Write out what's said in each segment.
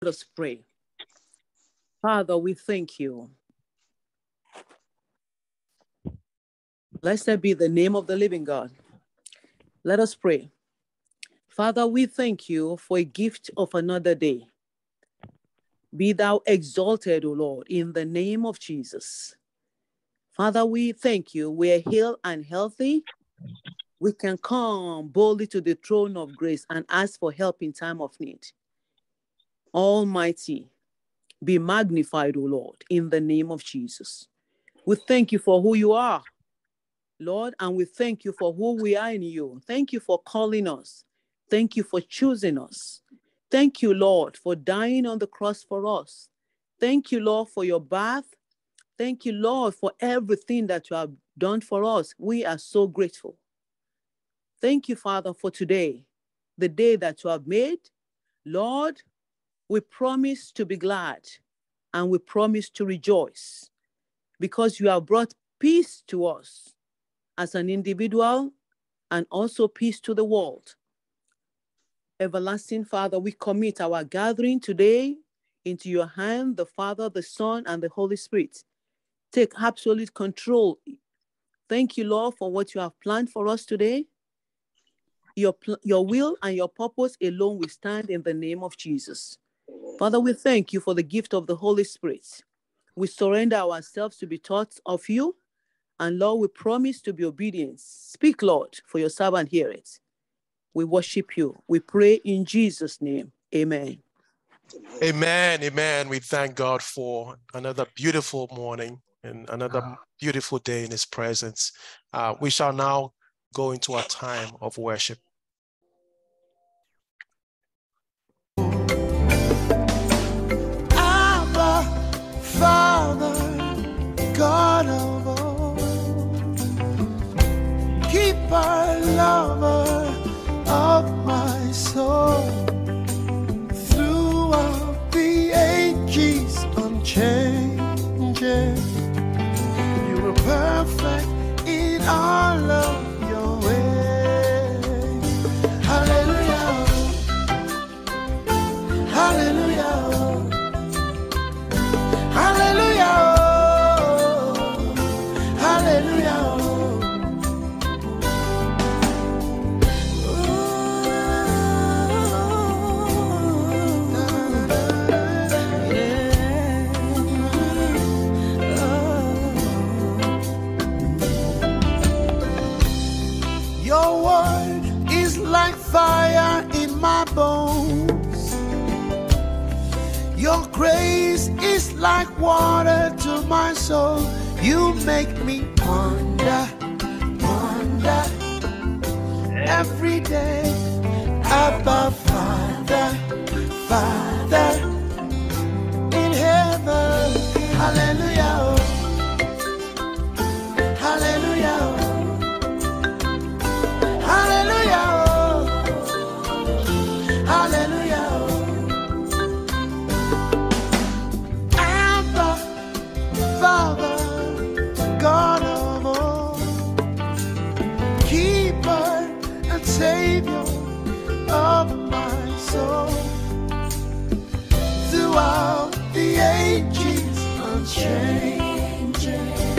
Let us pray. Father, we thank you. Blessed be the name of the living God. Let us pray. Father, we thank you for a gift of another day. Be thou exalted, O Lord, in the name of Jesus. Father, we thank you. We are healed and healthy. We can come boldly to the throne of grace and ask for help in time of need. Almighty, be magnified, O Lord, in the name of Jesus. We thank you for who you are, Lord, and we thank you for who we are in you. Thank you for calling us. Thank you for choosing us. Thank you, Lord, for dying on the cross for us. Thank you, Lord, for your bath. Thank you, Lord, for everything that you have done for us. We are so grateful. Thank you, Father, for today, the day that you have made. Lord, we promise to be glad and we promise to rejoice because you have brought peace to us as an individual and also peace to the world. Everlasting Father, we commit our gathering today into your hand, the Father, the Son, and the Holy Spirit. Take absolute control. Thank you, Lord, for what you have planned for us today. Your, your will and your purpose alone will stand in the name of Jesus. Father, we thank you for the gift of the Holy Spirit. We surrender ourselves to be taught of you. And Lord, we promise to be obedient. Speak, Lord, for your servant hear it. We worship you. We pray in Jesus' name. Amen. Amen. Amen. We thank God for another beautiful morning and another uh-huh. beautiful day in his presence. Uh, we shall now go into a time of worship. Like water to my soul. You make me wonder, wonder every day. Abba, Father, Father in heaven. Hallelujah. Throughout the ages, unchanging.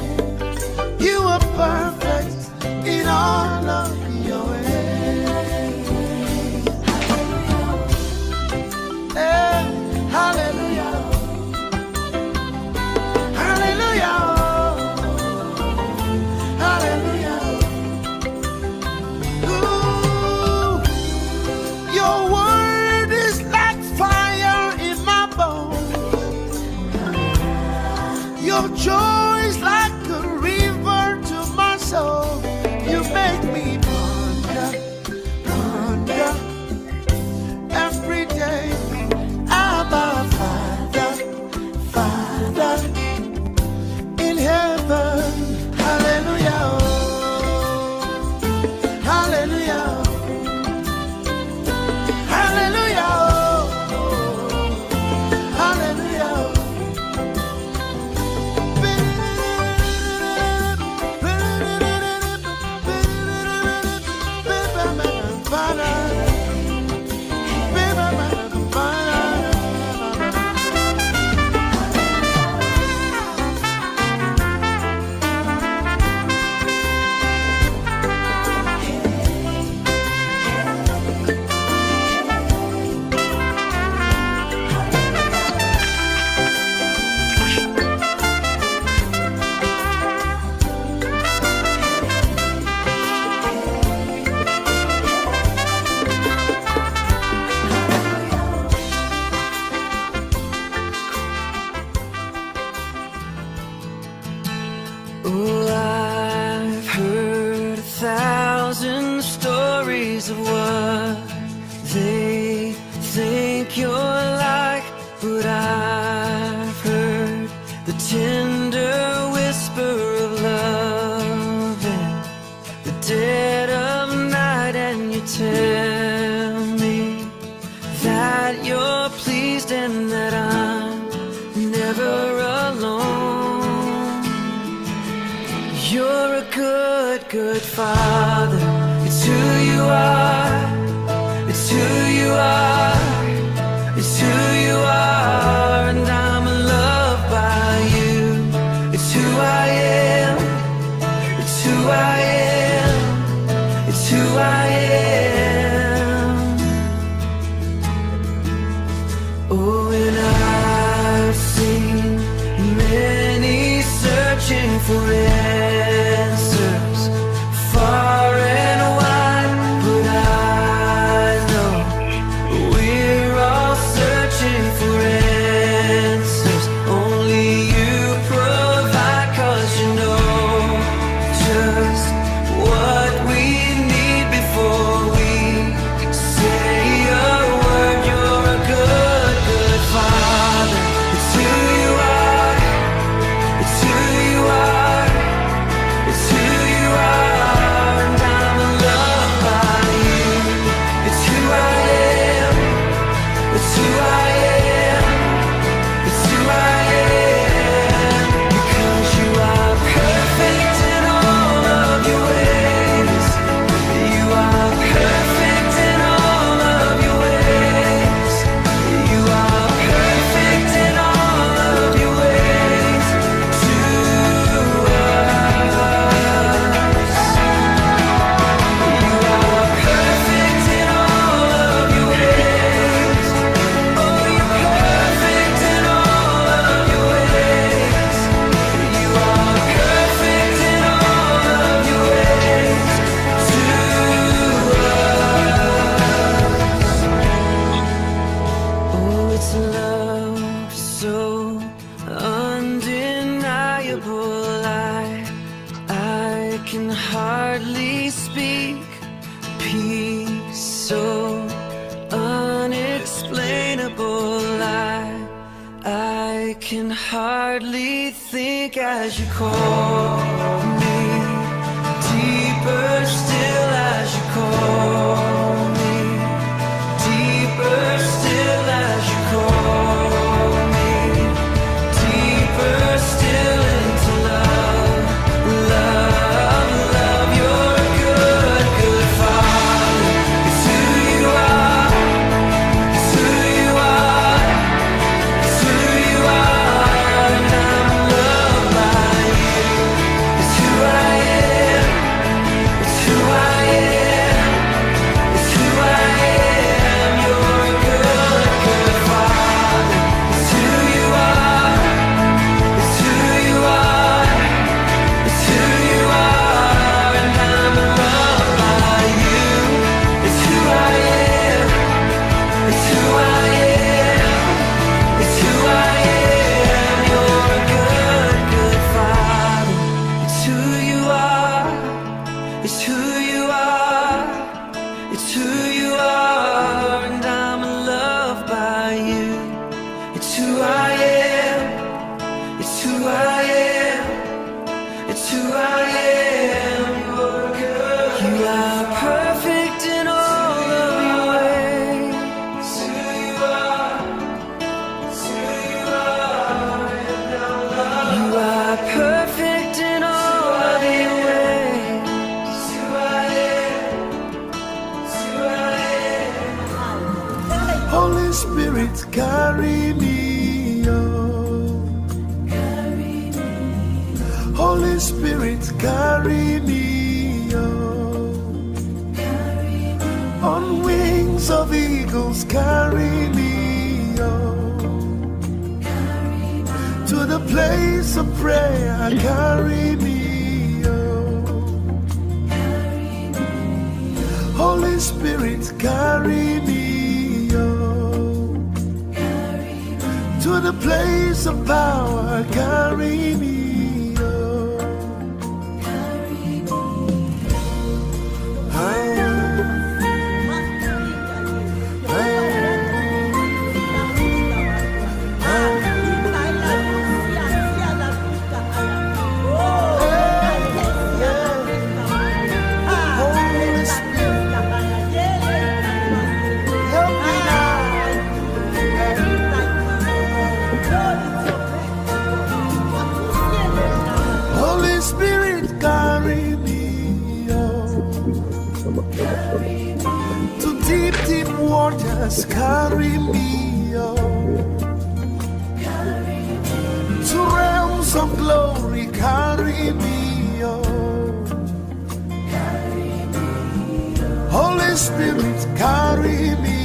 of words. umbrella, carry me. Oh. Holy Spirit, carry me, oh. to the place of power. Carry me. Realms of glory. Carry me oh. Holy Spirit, carry me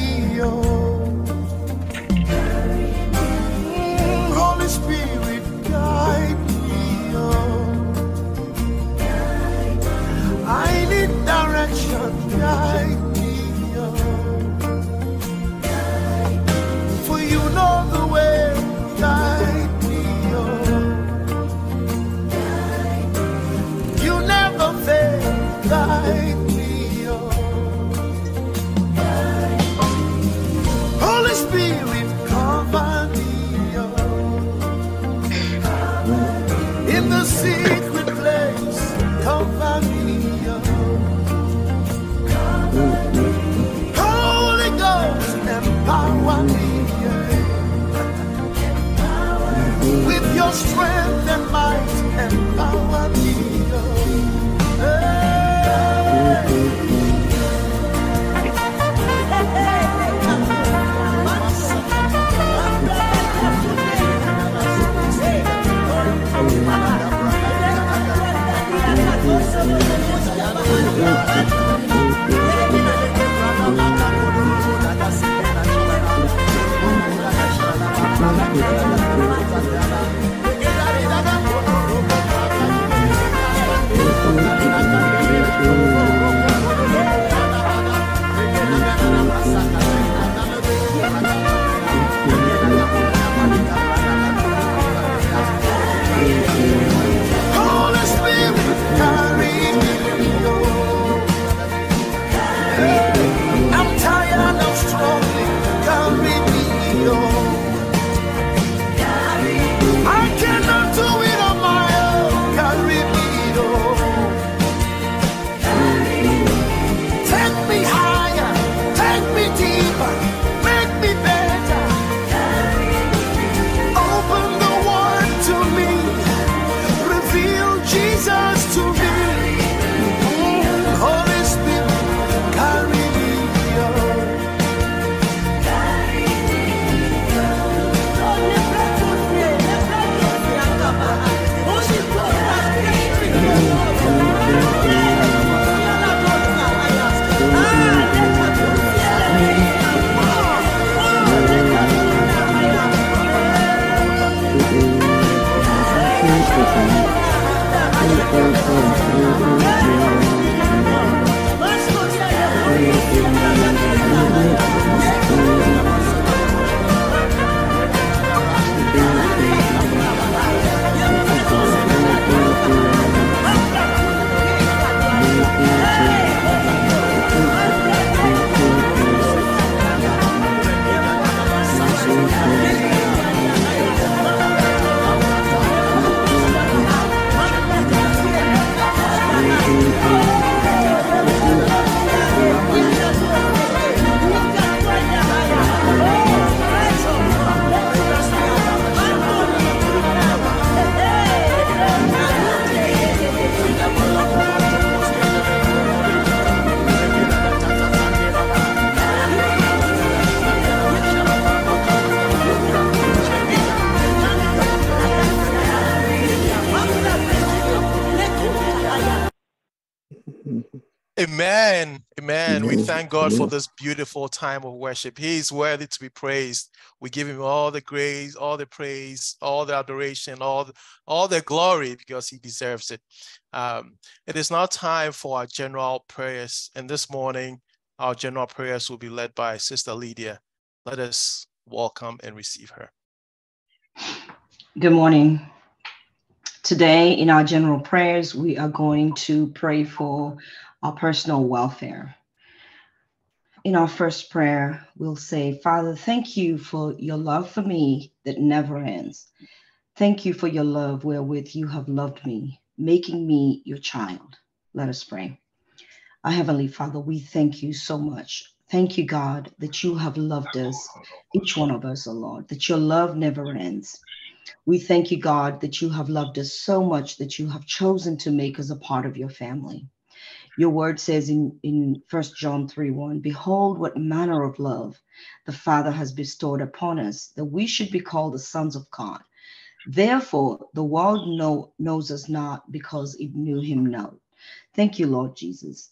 Amen. Amen. We thank God for this beautiful time of worship. He is worthy to be praised. We give him all the grace, all the praise, all the adoration, all the, all the glory because he deserves it. Um, it is now time for our general prayers. And this morning, our general prayers will be led by Sister Lydia. Let us welcome and receive her. Good morning. Today, in our general prayers, we are going to pray for our personal welfare. In our first prayer, we'll say, Father, thank you for your love for me that never ends. Thank you for your love wherewith you have loved me, making me your child. Let us pray. Our Heavenly Father, we thank you so much. Thank you, God, that you have loved us, each one of us, O Lord, that your love never ends. We thank you, God, that you have loved us so much that you have chosen to make us a part of your family. Your word says in, in 1 John 3 1, Behold, what manner of love the Father has bestowed upon us, that we should be called the sons of God. Therefore, the world know, knows us not because it knew him not. Thank you, Lord Jesus.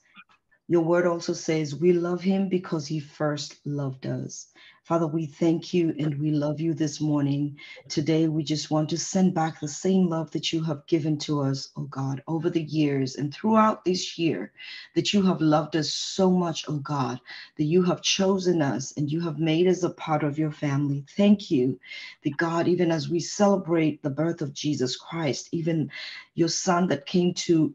Your word also says, We love him because he first loved us. Father, we thank you and we love you this morning. Today, we just want to send back the same love that you have given to us, oh God, over the years and throughout this year, that you have loved us so much, oh God, that you have chosen us and you have made us a part of your family. Thank you, that God, even as we celebrate the birth of Jesus Christ, even your son that came to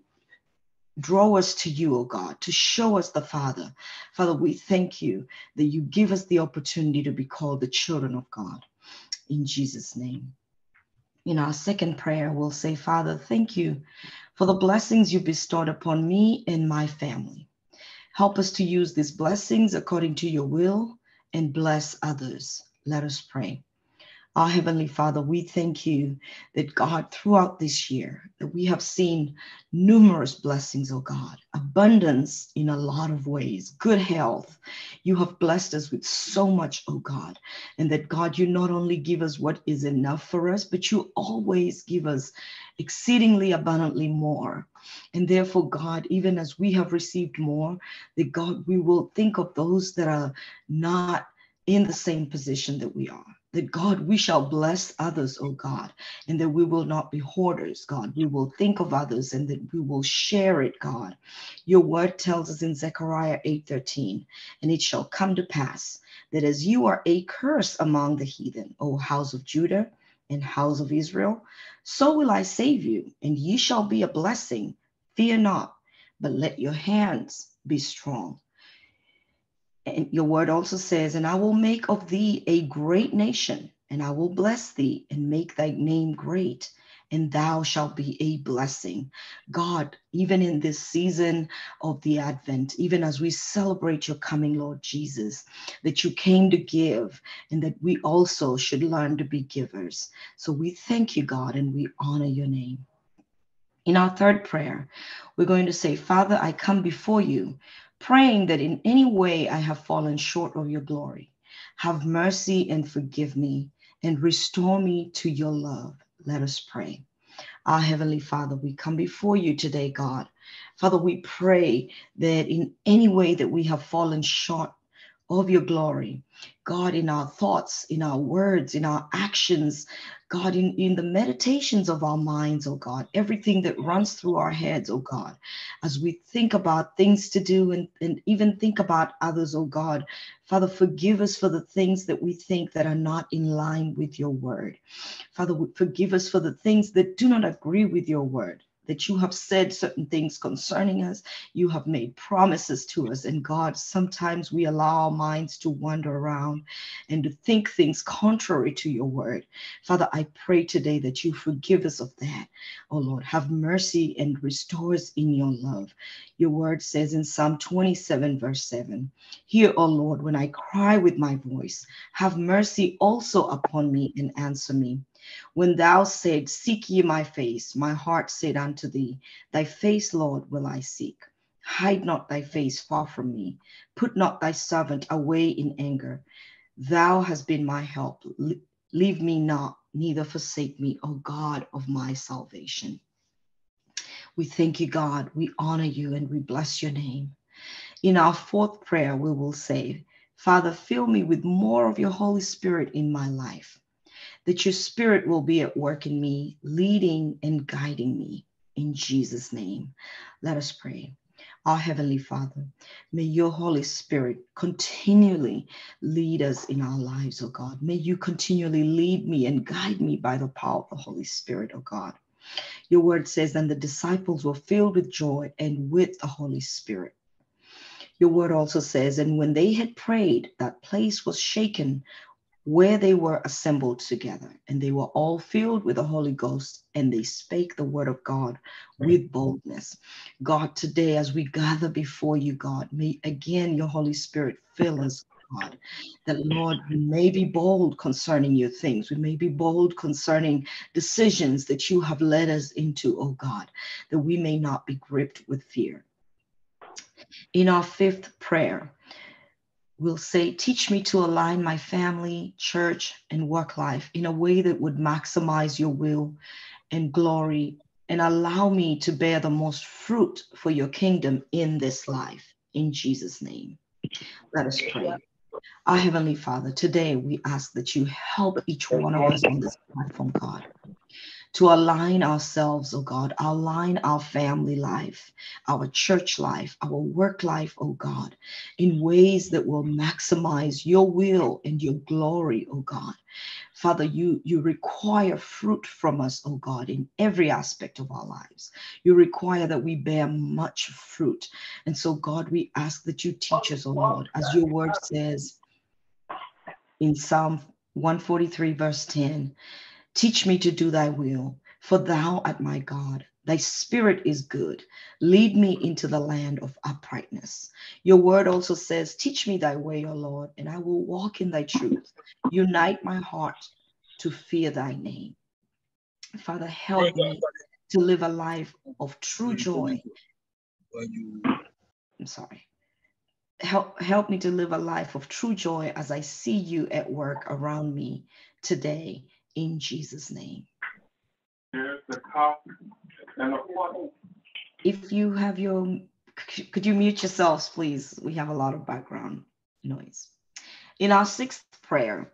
draw us to you, oh God, to show us the Father. Father, we thank you that you give us the opportunity to be called the children of God. In Jesus' name. In our second prayer, we'll say, Father, thank you for the blessings you bestowed upon me and my family. Help us to use these blessings according to your will and bless others. Let us pray. Our Heavenly Father, we thank you that God, throughout this year, that we have seen numerous blessings, oh God, abundance in a lot of ways, good health. You have blessed us with so much, oh God, and that God, you not only give us what is enough for us, but you always give us exceedingly abundantly more. And therefore, God, even as we have received more, that God, we will think of those that are not in the same position that we are that God, we shall bless others, oh God, and that we will not be hoarders, God. We will think of others and that we will share it, God. Your word tells us in Zechariah 8:13, and it shall come to pass that as you are a curse among the heathen, O house of Judah and house of Israel, so will I save you, and ye shall be a blessing. Fear not, but let your hands be strong. And your word also says, And I will make of thee a great nation, and I will bless thee and make thy name great, and thou shalt be a blessing. God, even in this season of the Advent, even as we celebrate your coming, Lord Jesus, that you came to give, and that we also should learn to be givers. So we thank you, God, and we honor your name. In our third prayer, we're going to say, Father, I come before you praying that in any way I have fallen short of your glory. Have mercy and forgive me and restore me to your love. Let us pray. Our Heavenly Father, we come before you today, God. Father, we pray that in any way that we have fallen short of your glory, God, in our thoughts, in our words, in our actions, God, in, in the meditations of our minds, oh God, everything that runs through our heads, oh God, as we think about things to do and, and even think about others, oh God, Father, forgive us for the things that we think that are not in line with your word. Father, forgive us for the things that do not agree with your word that you have said certain things concerning us. You have made promises to us. And God, sometimes we allow our minds to wander around and to think things contrary to your word. Father, I pray today that you forgive us of that. Oh Lord, have mercy and restore us in your love. Your word says in Psalm 27, verse 7 Hear, O Lord, when I cry with my voice, have mercy also upon me and answer me. When thou said, Seek ye my face, my heart said unto thee, Thy face, Lord, will I seek. Hide not thy face far from me. Put not thy servant away in anger. Thou hast been my help. Leave me not, neither forsake me, O God of my salvation. We thank you, God. We honor you and we bless your name. In our fourth prayer, we will say, Father, fill me with more of your Holy Spirit in my life that your spirit will be at work in me, leading and guiding me. In Jesus' name, let us pray. Our Heavenly Father, may your Holy Spirit continually lead us in our lives, oh God. May you continually lead me and guide me by the power of the Holy Spirit, oh God. Your word says, and the disciples were filled with joy and with the Holy Spirit. Your word also says, and when they had prayed, that place was shaken where they were assembled together, and they were all filled with the Holy Ghost, and they spake the word of God with boldness. God, today, as we gather before you, God, may again your Holy Spirit fill us. God, that Lord, we may be bold concerning your things. We may be bold concerning decisions that you have led us into, oh God, that we may not be gripped with fear. In our fifth prayer, we'll say, Teach me to align my family, church, and work life in a way that would maximize your will and glory and allow me to bear the most fruit for your kingdom in this life. In Jesus' name. Let us pray. Our Heavenly Father, today we ask that you help each one of us on this platform, God, to align ourselves, oh God, align our family life, our church life, our work life, oh God, in ways that will maximize your will and your glory, oh God. Father, you, you require fruit from us, oh God, in every aspect of our lives. You require that we bear much fruit. And so, God, we ask that you teach us, oh Lord, as your word says in Psalm 143, verse 10 Teach me to do thy will, for thou art my God. Thy spirit is good. Lead me into the land of uprightness. Your word also says, Teach me thy way, O Lord, and I will walk in thy truth. Unite my heart to fear thy name. Father, help me to live a life of true joy. I'm sorry. Help, help me to live a life of true joy as I see you at work around me today in Jesus' name. Here's the cup and the water. If you have your, could you mute yourselves, please? We have a lot of background noise. In our sixth prayer,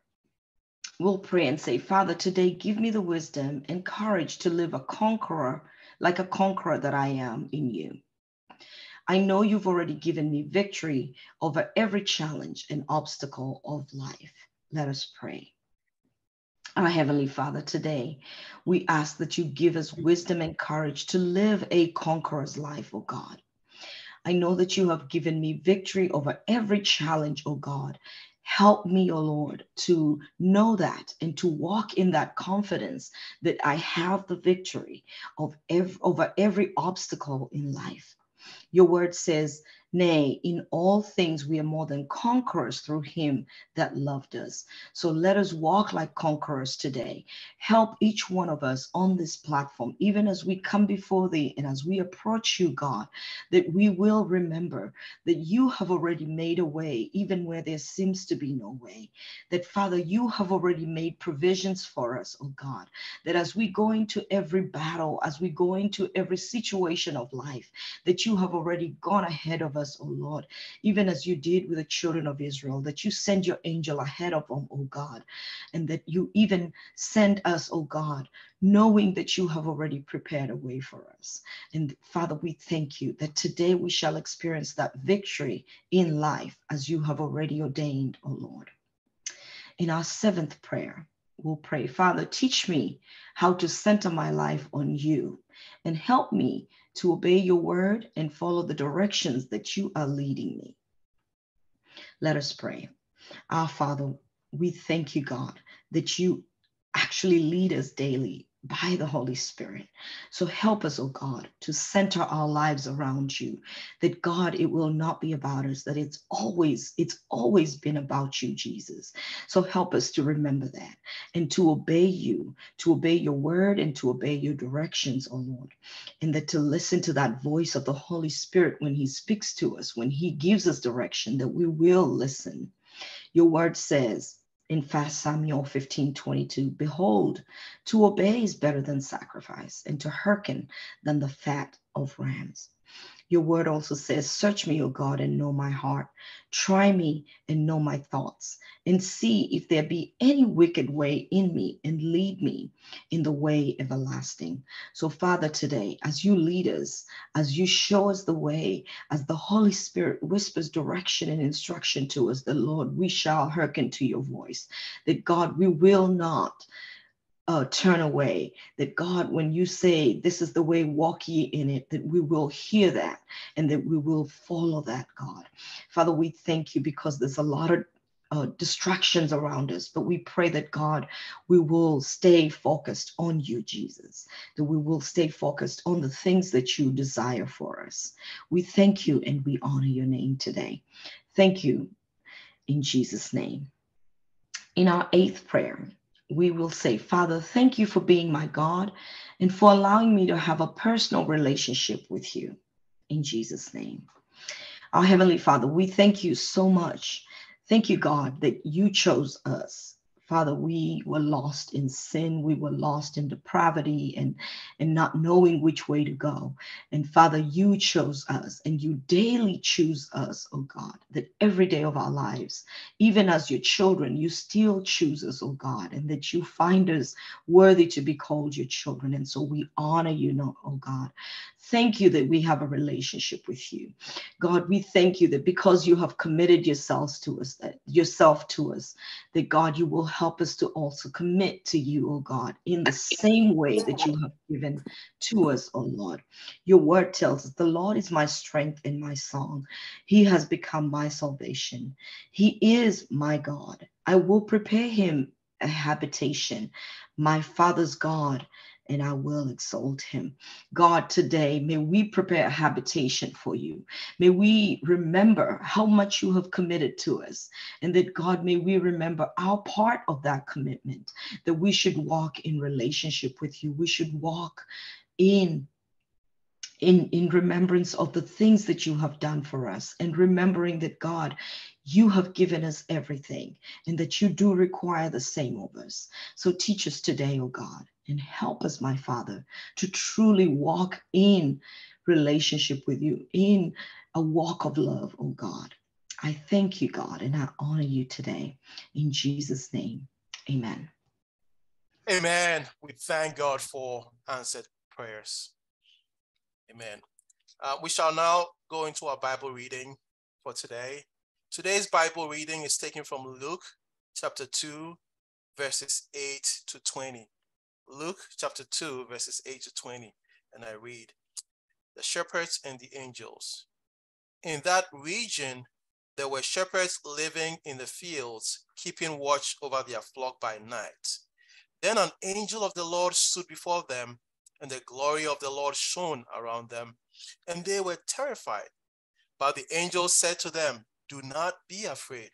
we'll pray and say, Father, today give me the wisdom and courage to live a conqueror like a conqueror that I am in you. I know you've already given me victory over every challenge and obstacle of life. Let us pray. Our Heavenly Father, today we ask that you give us wisdom and courage to live a conqueror's life, oh God. I know that you have given me victory over every challenge, oh God. Help me, oh Lord, to know that and to walk in that confidence that I have the victory of every, over every obstacle in life. Your word says Nay, in all things we are more than conquerors through him that loved us. So let us walk like conquerors today. Help each one of us on this platform, even as we come before thee and as we approach you, God, that we will remember that you have already made a way, even where there seems to be no way. That, Father, you have already made provisions for us, oh God, that as we go into every battle, as we go into every situation of life, that you have already gone ahead of us us, oh Lord, even as you did with the children of Israel, that you send your angel ahead of them, oh God, and that you even send us, oh God, knowing that you have already prepared a way for us. And Father, we thank you that today we shall experience that victory in life as you have already ordained, oh Lord. In our seventh prayer, we'll pray, Father, teach me how to center my life on you and help me to obey your word and follow the directions that you are leading me. Let us pray. Our Father, we thank you, God, that you actually lead us daily by the Holy Spirit. So help us, oh God, to center our lives around you. That God, it will not be about us, that it's always, it's always been about you, Jesus. So help us to remember that and to obey you, to obey your word and to obey your directions, oh Lord. And that to listen to that voice of the Holy Spirit when he speaks to us, when he gives us direction, that we will listen. Your word says, in 1 Samuel 15 22, behold, to obey is better than sacrifice, and to hearken than the fat of rams. Your word also says, Search me, O God, and know my heart. Try me and know my thoughts, and see if there be any wicked way in me, and lead me in the way everlasting. So, Father, today, as you lead us, as you show us the way, as the Holy Spirit whispers direction and instruction to us, the Lord, we shall hearken to your voice. That God, we will not uh, turn away. That God, when you say, This is the way, walk ye in it, that we will hear that and that we will follow that, God. Father, we thank you because there's a lot of uh, distractions around us, but we pray that God, we will stay focused on you, Jesus, that we will stay focused on the things that you desire for us. We thank you and we honor your name today. Thank you in Jesus' name. In our eighth prayer, we will say, Father, thank you for being my God and for allowing me to have a personal relationship with you. In Jesus' name. Our Heavenly Father, we thank you so much. Thank you, God, that you chose us. Father, we were lost in sin. We were lost in depravity and, and not knowing which way to go. And Father, you chose us and you daily choose us, oh God, that every day of our lives, even as your children, you still choose us, oh God, and that you find us worthy to be called your children. And so we honor you, oh God. Thank you that we have a relationship with you. God, we thank you that because you have committed yourselves to us, that yourself to us, that God, you will help us to also commit to you, oh God, in the same way that you have given to us, oh Lord. Your word tells us the Lord is my strength and my song. He has become my salvation. He is my God. I will prepare him a habitation, my father's God and I will exalt him. God, today, may we prepare a habitation for you. May we remember how much you have committed to us. And that, God, may we remember our part of that commitment, that we should walk in relationship with you. We should walk in in, in remembrance of the things that you have done for us and remembering that God, you have given us everything and that you do require the same of us. So teach us today, oh God, and help us, my Father, to truly walk in relationship with you, in a walk of love, oh God. I thank you, God, and I honor you today. In Jesus' name, amen. Amen. We thank God for answered prayers. Amen. Uh, we shall now go into our Bible reading for today. Today's Bible reading is taken from Luke chapter 2, verses 8 to 20. Luke chapter 2, verses 8 to 20. And I read The shepherds and the angels. In that region, there were shepherds living in the fields, keeping watch over their flock by night. Then an angel of the Lord stood before them, and the glory of the Lord shone around them, and they were terrified. But the angel said to them, Do not be afraid,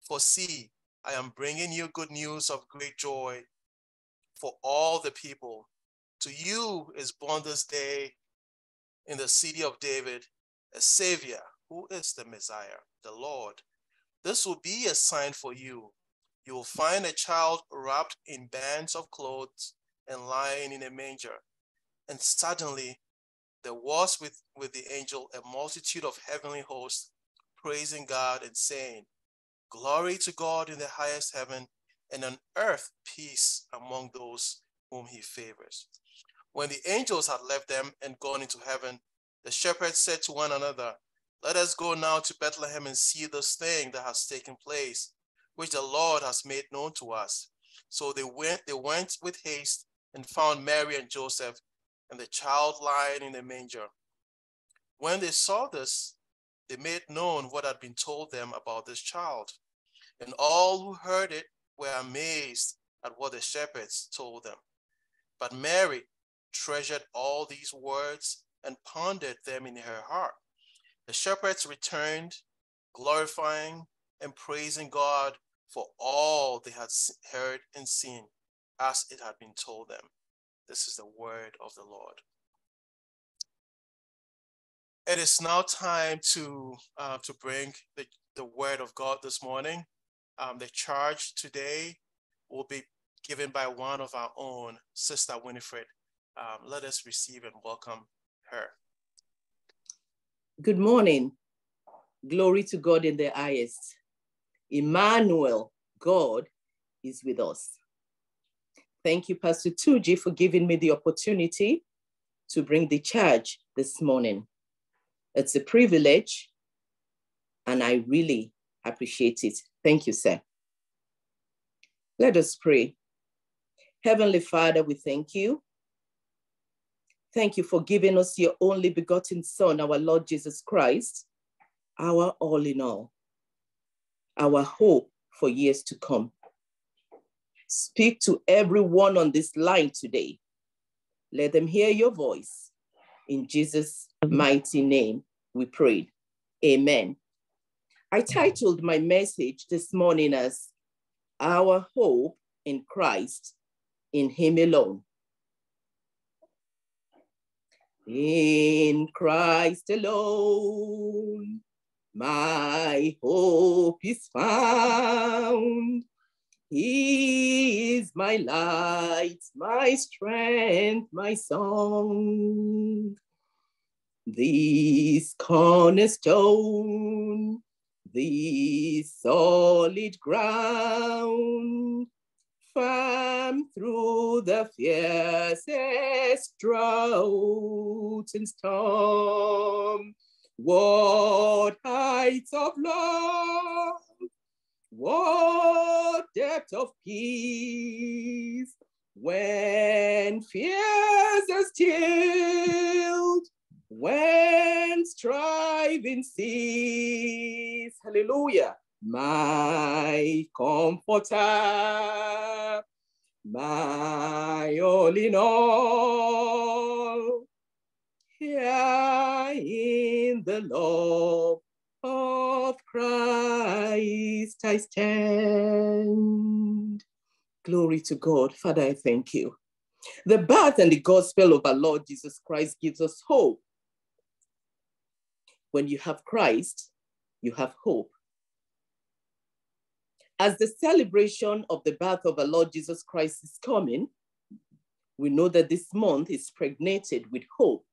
for see, I am bringing you good news of great joy for all the people. To you is born this day in the city of David a Savior who is the Messiah, the Lord. This will be a sign for you. You will find a child wrapped in bands of clothes and lying in a manger. And suddenly there was with, with the angel a multitude of heavenly hosts praising God and saying, Glory to God in the highest heaven, and on earth peace among those whom he favors. When the angels had left them and gone into heaven, the shepherds said to one another, Let us go now to Bethlehem and see this thing that has taken place, which the Lord has made known to us. So they went, they went with haste and found Mary and Joseph and the child lying in the manger. When they saw this, they made known what had been told them about this child. And all who heard it were amazed at what the shepherds told them. But Mary treasured all these words and pondered them in her heart. The shepherds returned, glorifying and praising God for all they had heard and seen as it had been told them. This is the word of the Lord. It is now time to, uh, to bring the, the word of God this morning. Um, the charge today will be given by one of our own, Sister Winifred. Um, let us receive and welcome her. Good morning. Glory to God in the highest. Emmanuel, God is with us. Thank you, Pastor Tunji, for giving me the opportunity to bring the charge this morning. It's a privilege, and I really appreciate it. Thank you, sir. Let us pray. Heavenly Father, we thank you. Thank you for giving us your only begotten Son, our Lord Jesus Christ, our all in all, our hope for years to come. Speak to everyone on this line today. Let them hear your voice. In Jesus' mighty name, we prayed. Amen. I titled my message this morning as Our Hope in Christ, in Him Alone. In Christ alone, my hope is found. He is my light, my strength, my song. This cornerstone, this solid ground, firm through the fiercest drought and storm. What heights of love what depth of peace when fears are stilled, when striving cease. Hallelujah. My comforter, my all in all. Here in the love of Christ I stand. Glory to God. Father, I thank you. The birth and the gospel of our Lord Jesus Christ gives us hope. When you have Christ, you have hope. As the celebration of the birth of our Lord Jesus Christ is coming, we know that this month is pregnated with hope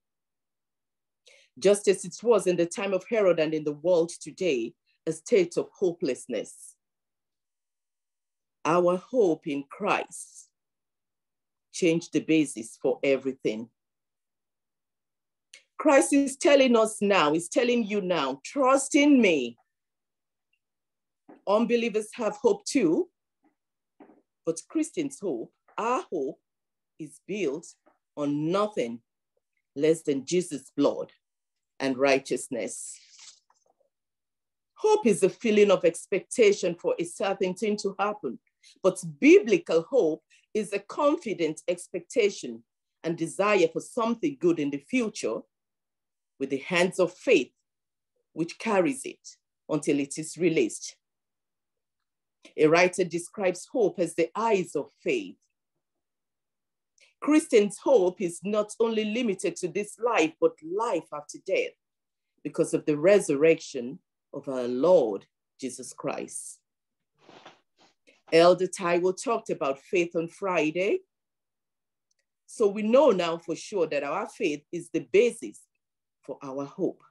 just as it was in the time of Herod and in the world today, a state of hopelessness. Our hope in Christ changed the basis for everything. Christ is telling us now, he's telling you now, trust in me. Unbelievers have hope too, but Christians' hope, our hope, is built on nothing less than Jesus' blood and righteousness. Hope is a feeling of expectation for a certain thing to happen, but biblical hope is a confident expectation and desire for something good in the future with the hands of faith, which carries it until it is released. A writer describes hope as the eyes of faith. Christians' hope is not only limited to this life, but life after death because of the resurrection of our Lord Jesus Christ. Elder Taiwo talked about faith on Friday. So we know now for sure that our faith is the basis for our hope.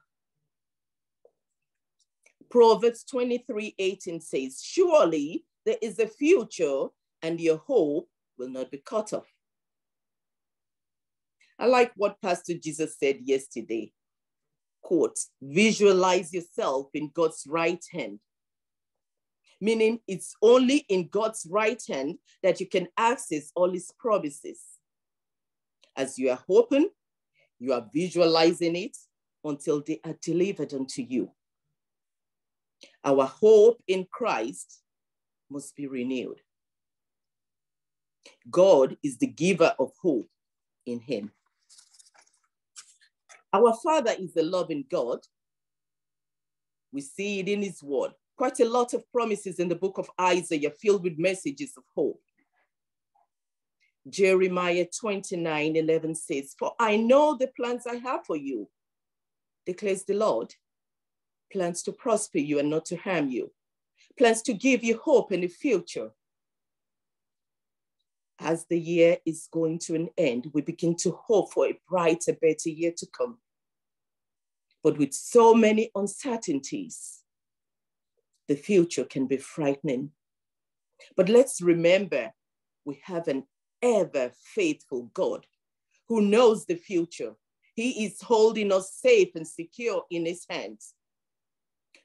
Proverbs 23 18 says, Surely there is a future, and your hope will not be cut off. I like what Pastor Jesus said yesterday. Quote, visualize yourself in God's right hand. Meaning it's only in God's right hand that you can access all his promises. As you are hoping, you are visualizing it until they are delivered unto you. Our hope in Christ must be renewed. God is the giver of hope in him. Our Father is a loving God. We see it in His word. Quite a lot of promises in the book of Isaiah filled with messages of hope. Jeremiah 29 11 says, For I know the plans I have for you, declares the Lord plans to prosper you and not to harm you, plans to give you hope in the future. As the year is going to an end, we begin to hope for a brighter, better year to come but with so many uncertainties, the future can be frightening. But let's remember we have an ever faithful God who knows the future. He is holding us safe and secure in his hands.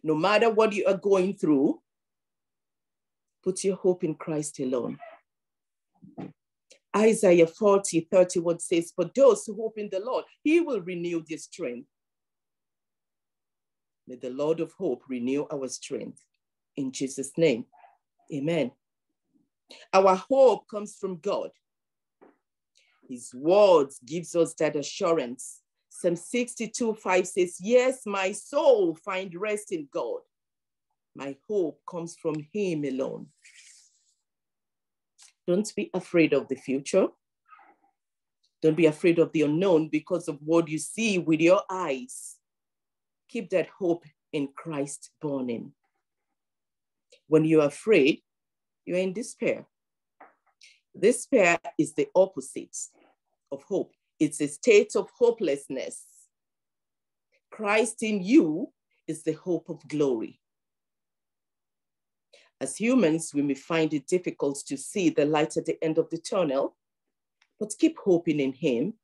No matter what you are going through, put your hope in Christ alone. Isaiah 40, 31 says, For those who hope in the Lord, he will renew their strength. May the Lord of hope renew our strength. In Jesus' name, amen. Our hope comes from God. His words gives us that assurance. Psalm 62, 5 says, Yes, my soul find rest in God. My hope comes from him alone. Don't be afraid of the future. Don't be afraid of the unknown because of what you see with your eyes keep that hope in Christ burning. When you're afraid, you're in despair. Despair is the opposite of hope. It's a state of hopelessness. Christ in you is the hope of glory. As humans, we may find it difficult to see the light at the end of the tunnel, but keep hoping in Him.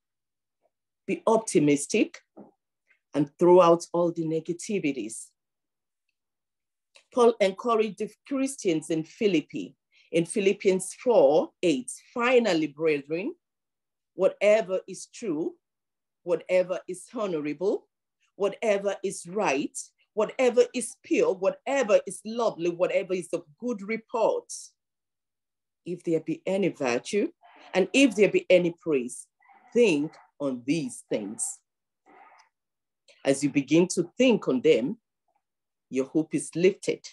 Be optimistic and throw out all the negativities. Paul encouraged the Christians in Philippi in Philippians 4 8. Finally, brethren, whatever is true, whatever is honorable, whatever is right, whatever is pure, whatever is lovely, whatever is of good report, if there be any virtue, and if there be any praise, think on these things. As you begin to think on them, your hope is lifted.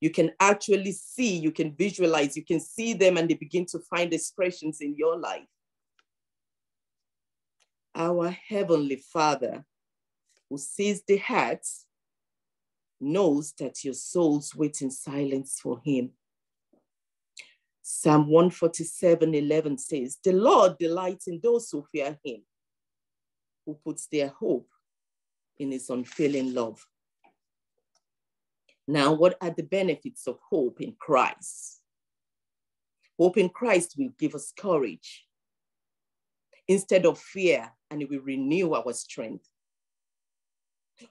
You can actually see, you can visualize, you can see them, and they begin to find expressions in your life. Our Heavenly Father who sees the hearts knows that your souls wait in silence for him. Psalm 147 11 says, The Lord delights in those who fear him, who puts their hope in his unfailing love. Now, what are the benefits of hope in Christ? Hope in Christ will give us courage instead of fear, and it will renew our strength.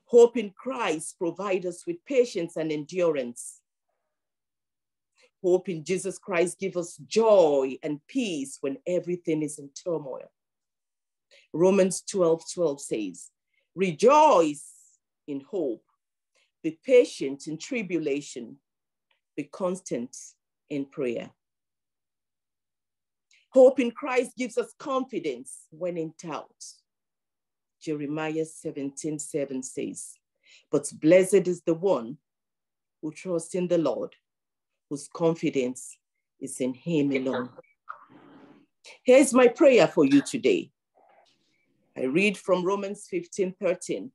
Hope in Christ provides us with patience and endurance. Hope in Jesus Christ gives us joy and peace when everything is in turmoil. Romans 12 12 says, Rejoice in hope, be patient in tribulation, be constant in prayer. Hope in Christ gives us confidence when in doubt. Jeremiah 17 7 says, But blessed is the one who trusts in the Lord, whose confidence is in him alone. Here's my prayer for you today. I read from Romans 15 13.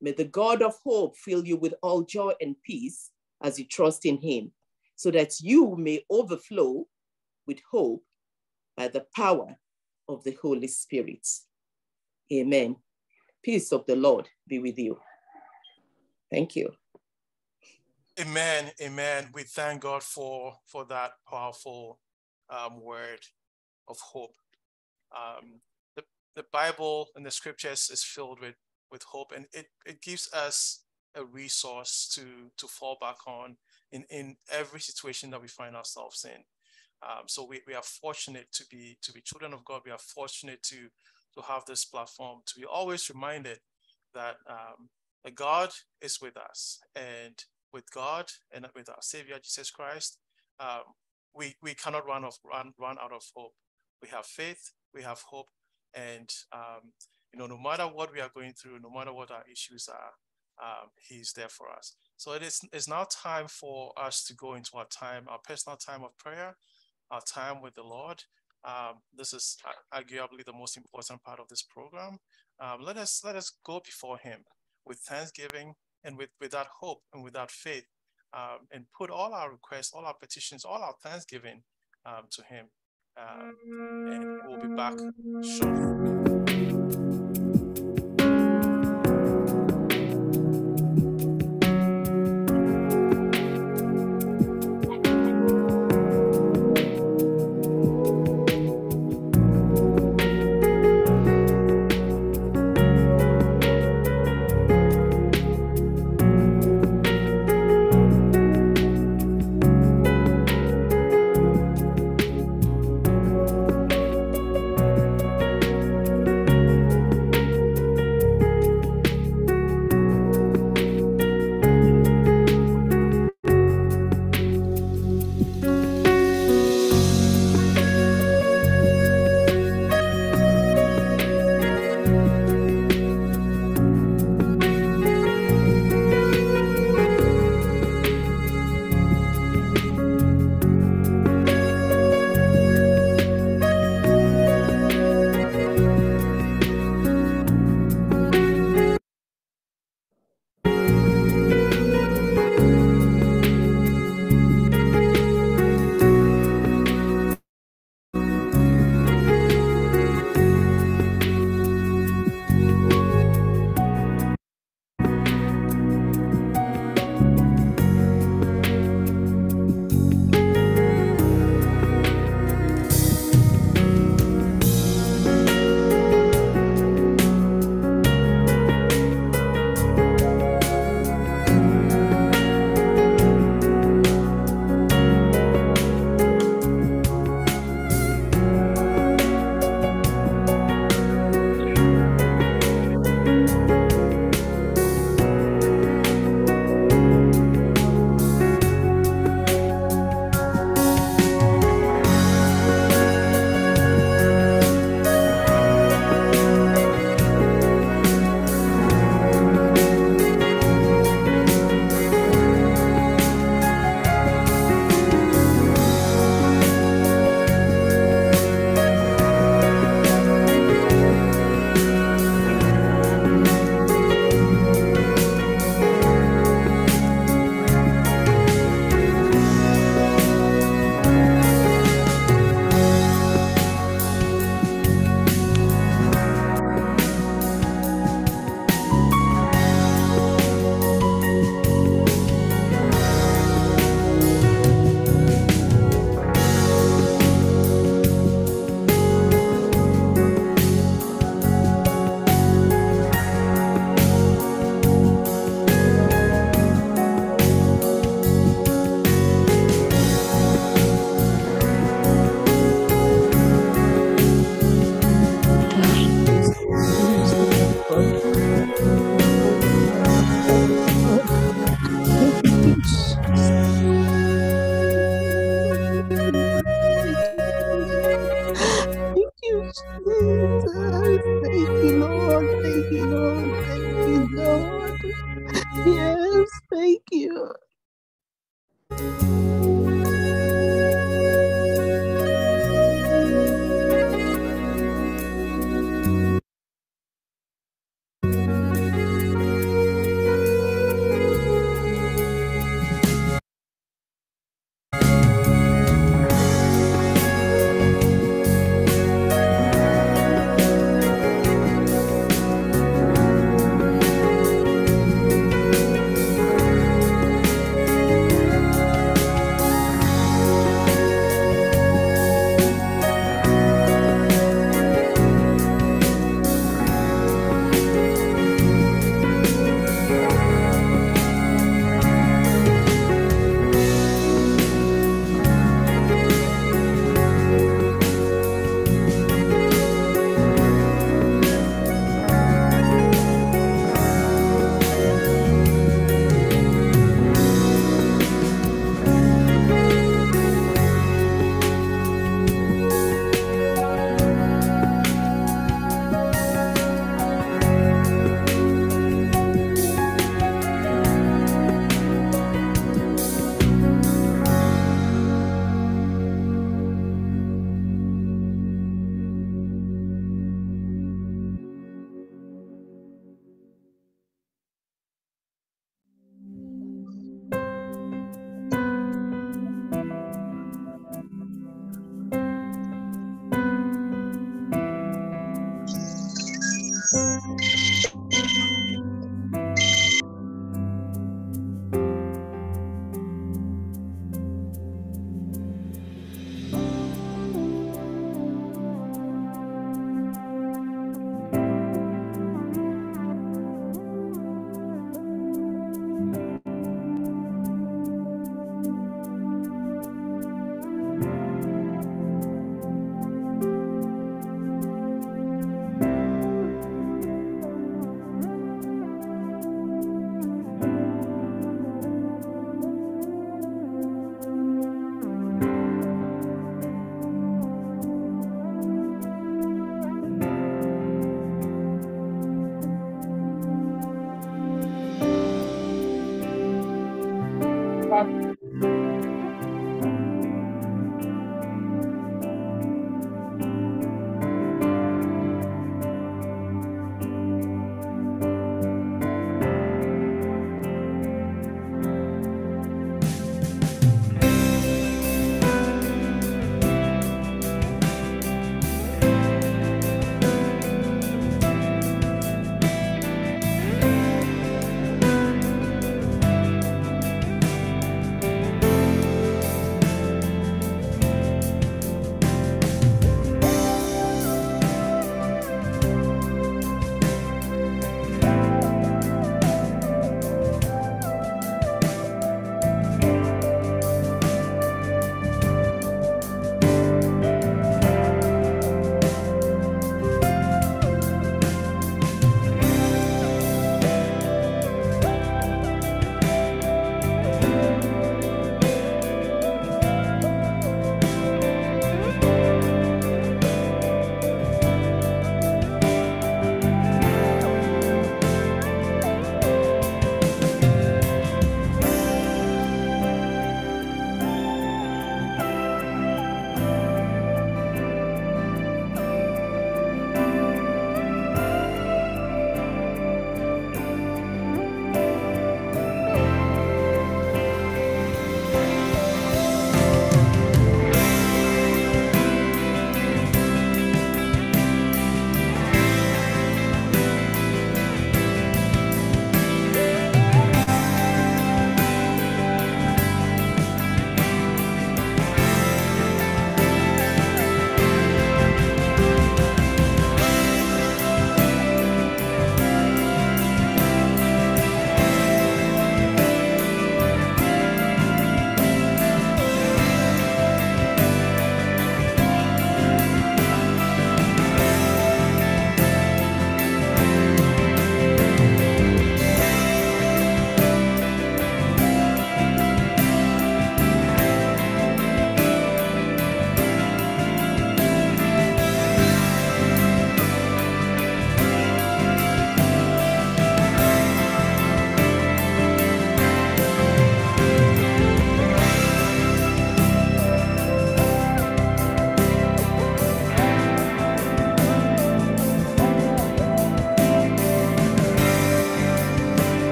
May the God of hope fill you with all joy and peace as you trust in him, so that you may overflow with hope by the power of the Holy Spirit. Amen. Peace of the Lord be with you. Thank you. Amen. Amen. We thank God for for that powerful um, word of hope. Um, the, the Bible and the scriptures is filled with with hope, and it, it gives us a resource to to fall back on in in every situation that we find ourselves in. Um, so we, we are fortunate to be to be children of God. We are fortunate to to have this platform to be always reminded that um, that God is with us, and with God and with our Savior Jesus Christ, um, we we cannot run off run run out of hope. We have faith, we have hope, and um, you know no matter what we are going through, no matter what our issues are, um, He's there for us. So it is it's now time for us to go into our time, our personal time of prayer, our time with the Lord. Um, this is arguably the most important part of this program. Um, let us let us go before Him with thanksgiving and with, with that hope and with that faith, um, and put all our requests, all our petitions, all our thanksgiving um, to Him. Um, and we'll be back shortly.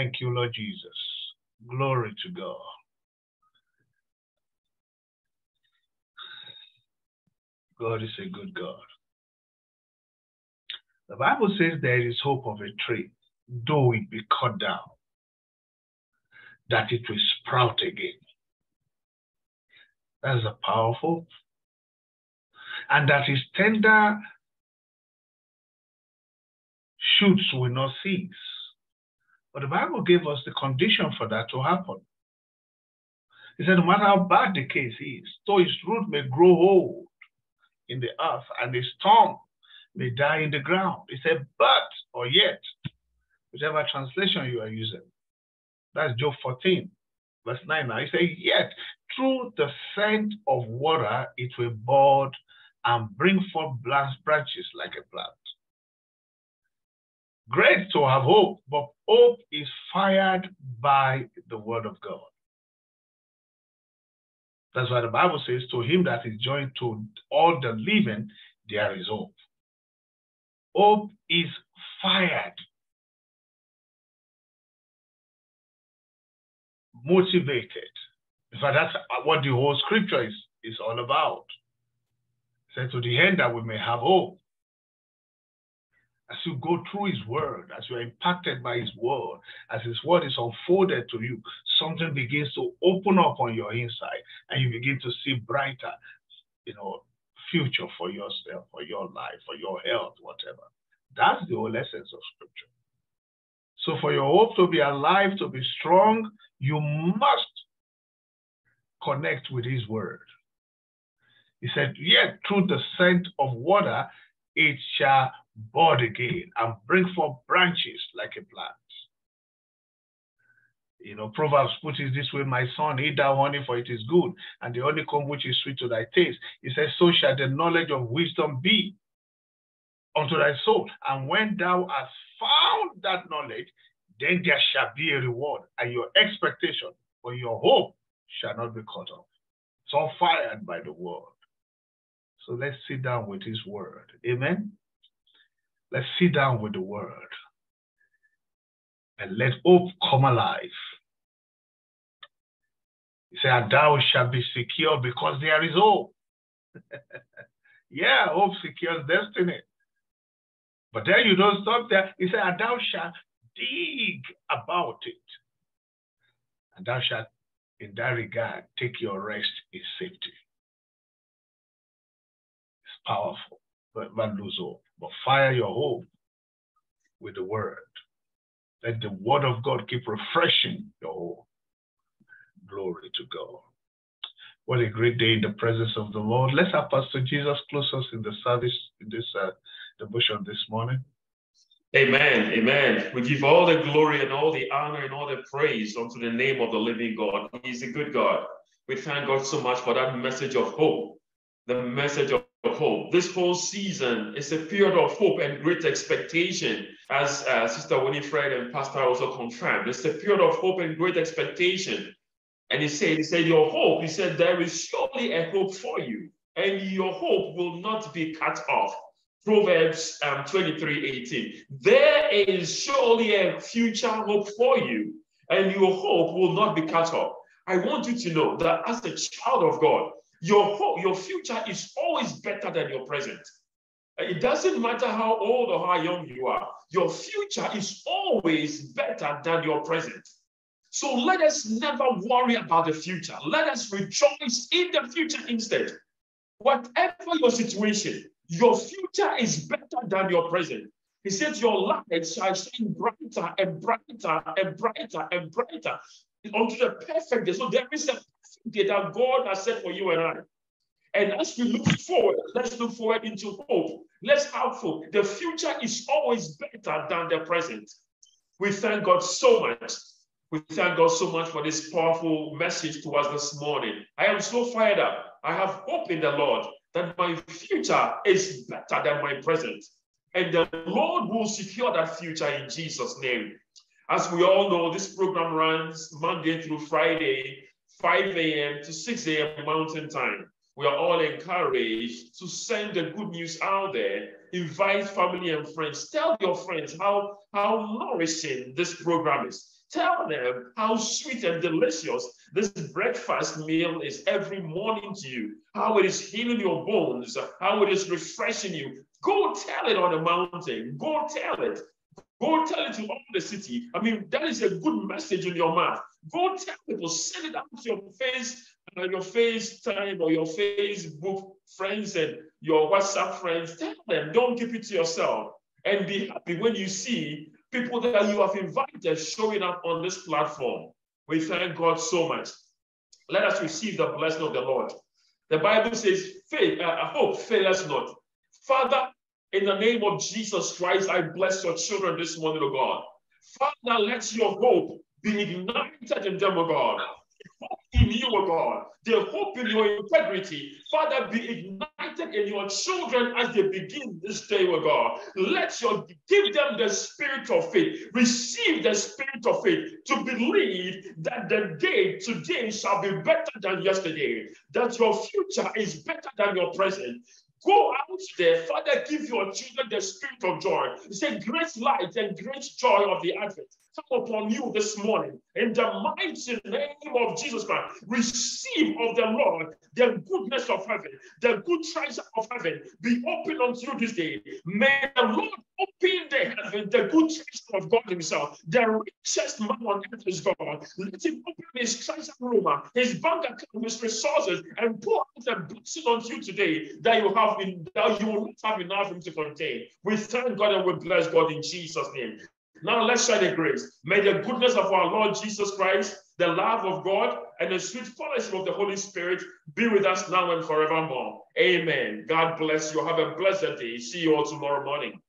Thank you, Lord Jesus. Glory to God. God is a good God. The Bible says there is hope of a tree, though it be cut down, that it will sprout again. That's a powerful. And that is tender shoots will not cease. But the Bible gave us the condition for that to happen. He said, no matter how bad the case is, though its root may grow old in the earth and its stump may die in the ground. He said, but or yet, whichever translation you are using. That's Job 14, verse 9. Now he said, yet through the scent of water it will bud and bring forth blast branches like a plant. Great to have hope, but hope is fired by the word of God. That's why the Bible says, To him that is joined to all the living, there is hope. Hope is fired, motivated. In fact, that's what the whole scripture is, is all about. Said to the end that we may have hope as you go through his word, as you're impacted by his word, as his word is unfolded to you, something begins to open up on your inside and you begin to see brighter, you know, future for yourself, for your life, for your health, whatever. That's the whole essence of scripture. So for your hope to be alive, to be strong, you must connect with his word. He said, Yet through the scent of water, it shall bud again and bring forth branches like a plant. You know, Proverbs puts it this way, my son, eat thou honey, for it is good, and the honeycomb which is sweet to thy taste. He says, so shall the knowledge of wisdom be unto thy soul. And when thou hast found that knowledge, then there shall be a reward, and your expectation or your hope shall not be cut off. It's all fired by the word. So let's sit down with his word. Amen. Let's sit down with the word and let hope come alive. He said, Thou shalt be secure because there is hope. yeah, hope secures destiny. But then you don't stop there. He said, thou shalt dig about it. And thou shalt, in that regard, take your rest in safety. It's powerful, but not lose hope but fire your hope with the word. Let the word of God keep refreshing your hope. Glory to God. What a great day in the presence of the Lord. Let's have Pastor Jesus close us in the service, in this uh, devotion this morning. Amen. Amen. We give all the glory and all the honor and all the praise unto the name of the living God. He's a good God. We thank God so much for that message of hope, the message of hope. This whole season is a period of hope and great expectation, as uh, Sister Winifred and Pastor also confirmed. It's a period of hope and great expectation. And he said, he said, your hope, he said, there is surely a hope for you, and your hope will not be cut off. Proverbs um, 23, 18. There is surely a future hope for you, and your hope will not be cut off. I want you to know that as a child of God, your hope, your future is always better than your present. Uh, it doesn't matter how old or how young you are, your future is always better than your present. So let us never worry about the future. Let us rejoice in the future instead. Whatever your situation, your future is better than your present. He says, Your light shall shine brighter and brighter and brighter and brighter unto the perfect day. So there is a that God has set for you and I. And as we look forward, let's look forward into hope. Let's have hope. The future is always better than the present. We thank God so much. We thank God so much for this powerful message to us this morning. I am so fired up. I have hope in the Lord that my future is better than my present. And the Lord will secure that future in Jesus' name. As we all know, this program runs Monday through Friday 5 a.m. to 6 a.m. Mountain Time. We are all encouraged to send the good news out there invite family and friends. Tell your friends how, how nourishing this program is. Tell them how sweet and delicious this breakfast meal is every morning to you, how it is healing your bones, how it is refreshing you. Go tell it on the mountain. Go tell it. Go tell it to all the city. I mean, that is a good message in your mouth. Go tell people, send it out to your face, uh, your FaceTime or your Facebook friends and your WhatsApp friends. Tell them, don't keep it to yourself. And be happy when you see people that you have invited showing up on this platform. We thank God so much. Let us receive the blessing of the Lord. The Bible says, faith, uh, hope fail us not. Father, in the name of Jesus Christ, I bless your children this morning, O God. Father, let your hope be ignited in them, O God in you, O God. The hope in your integrity, Father, be ignited in your children as they begin this day, O God. Let your give them the spirit of faith. Receive the spirit of faith to believe that the day today shall be better than yesterday, that your future is better than your present. Go out there, Father, give your children the spirit of joy. Say, great light and great joy of the Advent come upon you this morning in the mighty name of Jesus Christ. Receive of the Lord the goodness of heaven, the good treasure of heaven be open unto you this day. May the Lord open the heaven, the good treasure of God Himself, the richest man on earth is God. Let Him open His treasure room, His bank account, His resources, and pour out the blessing unto you today that you have in, that you will not have enough room to contain. We thank God and we bless God in Jesus' name. Now let's share the grace. May the goodness of our Lord Jesus Christ, the love of God, and the sweet fellowship of the Holy Spirit be with us now and forevermore. Amen. God bless you. Have a blessed day. See you all tomorrow morning.